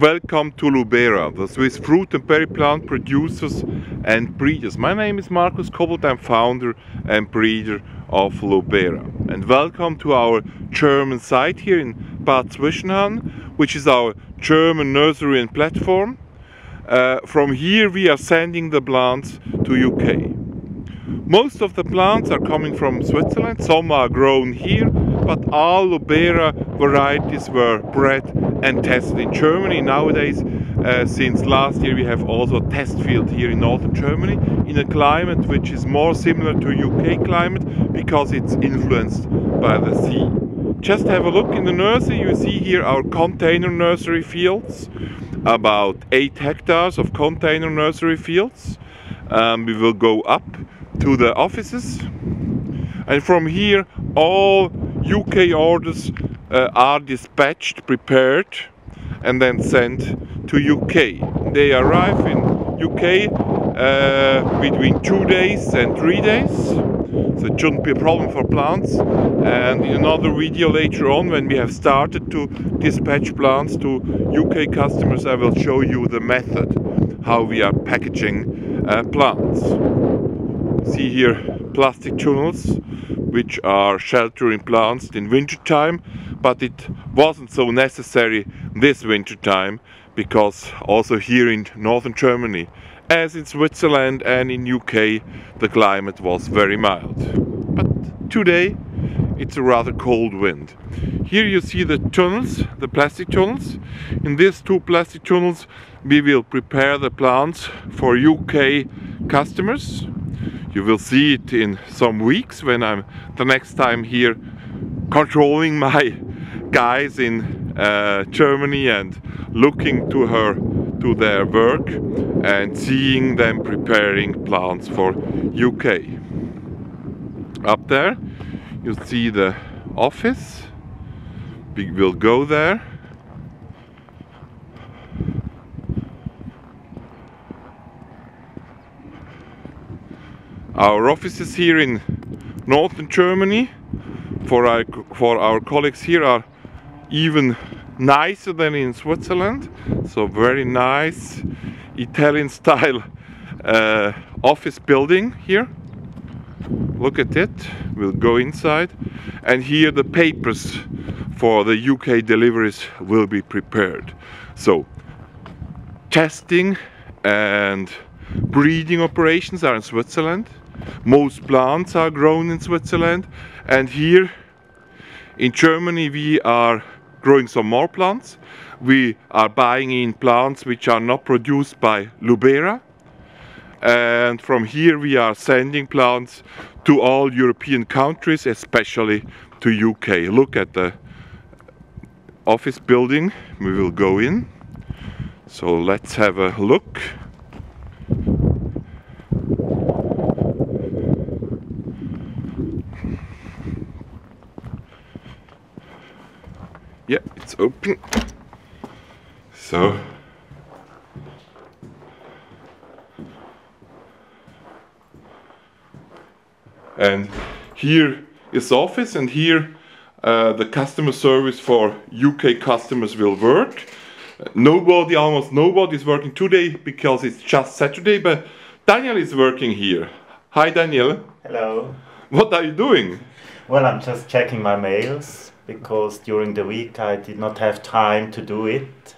welcome to Lubera, the Swiss fruit and berry plant producers and breeders. My name is Markus Kobelt, I'm founder and breeder of Lubera. And welcome to our German site here in Bad Zwischenahn, which is our German nursery and platform. Uh, from here we are sending the plants to UK. Most of the plants are coming from Switzerland, some are grown here, but all Lubera varieties were bred and tested in Germany. Nowadays, uh, since last year, we have also a test field here in northern Germany in a climate which is more similar to UK climate because it's influenced by the sea. Just have a look in the nursery, you see here our container nursery fields, about 8 hectares of container nursery fields. Um, we will go up to the offices and from here all UK orders uh, are dispatched, prepared and then sent to UK. They arrive in UK uh, between two days and three days. So it shouldn't be a problem for plants. And in another video later on, when we have started to dispatch plants to UK customers, I will show you the method how we are packaging uh, plants. See here plastic tunnels which are sheltering plants in winter time but it wasn't so necessary this winter time because also here in northern Germany as in Switzerland and in UK the climate was very mild. But today it's a rather cold wind. Here you see the tunnels the plastic tunnels. In these two plastic tunnels we will prepare the plants for UK customers you will see it in some weeks when I'm the next time here controlling my guys in uh, Germany and looking to her to their work and seeing them preparing plants for UK. Up there you see the office. We will go there Our offices here in northern Germany for our, for our colleagues here are even nicer than in Switzerland. So very nice Italian style uh, office building here. Look at it. We'll go inside. And here the papers for the UK deliveries will be prepared. So testing and breeding operations are in Switzerland most plants are grown in Switzerland and here in Germany we are growing some more plants. We are buying in plants which are not produced by Lubera and from here we are sending plants to all European countries, especially to UK. Look at the office building, we will go in. So let's have a look. Yeah it's open. So. And here is the office and here uh, the customer service for UK customers will work. Nobody almost nobody is working today because it's just Saturday but Daniel is working here. Hi Daniel. Hello. What are you doing? Well I'm just checking my mails because during the week I did not have time to do it.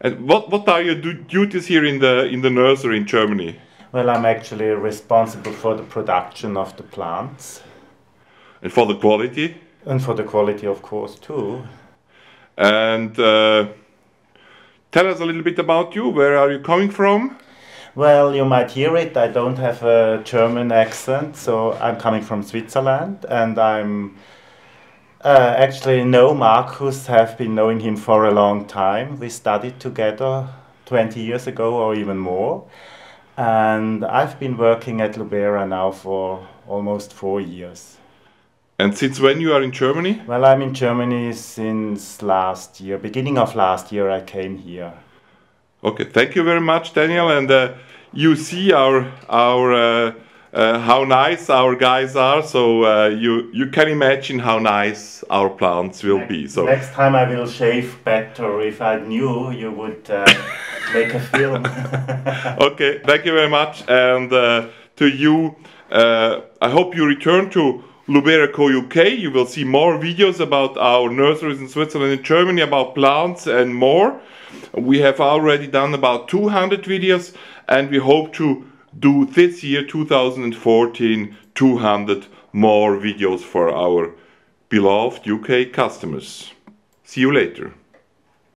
And what, what are your duties here in the, in the nursery in Germany? Well, I'm actually responsible for the production of the plants. And for the quality? And for the quality, of course, too. And uh, tell us a little bit about you. Where are you coming from? Well, you might hear it. I don't have a German accent, so I'm coming from Switzerland and I'm uh, actually, no, Markus. Have been knowing him for a long time. We studied together 20 years ago or even more. And I've been working at Lubera now for almost four years. And since when you are in Germany? Well, I'm in Germany since last year. Beginning of last year, I came here. Okay, thank you very much, Daniel. And uh, you see our our uh, uh, how nice our guys are. So uh, you you can imagine how nice our plants will be. So next time I will shave better. If I knew you would uh, make a film. okay, thank you very much, and uh, to you, uh, I hope you return to Lubera Co UK. You will see more videos about our nurseries in Switzerland and Germany about plants and more. We have already done about 200 videos, and we hope to do this year 2014 200 more videos for our beloved UK customers. See you later.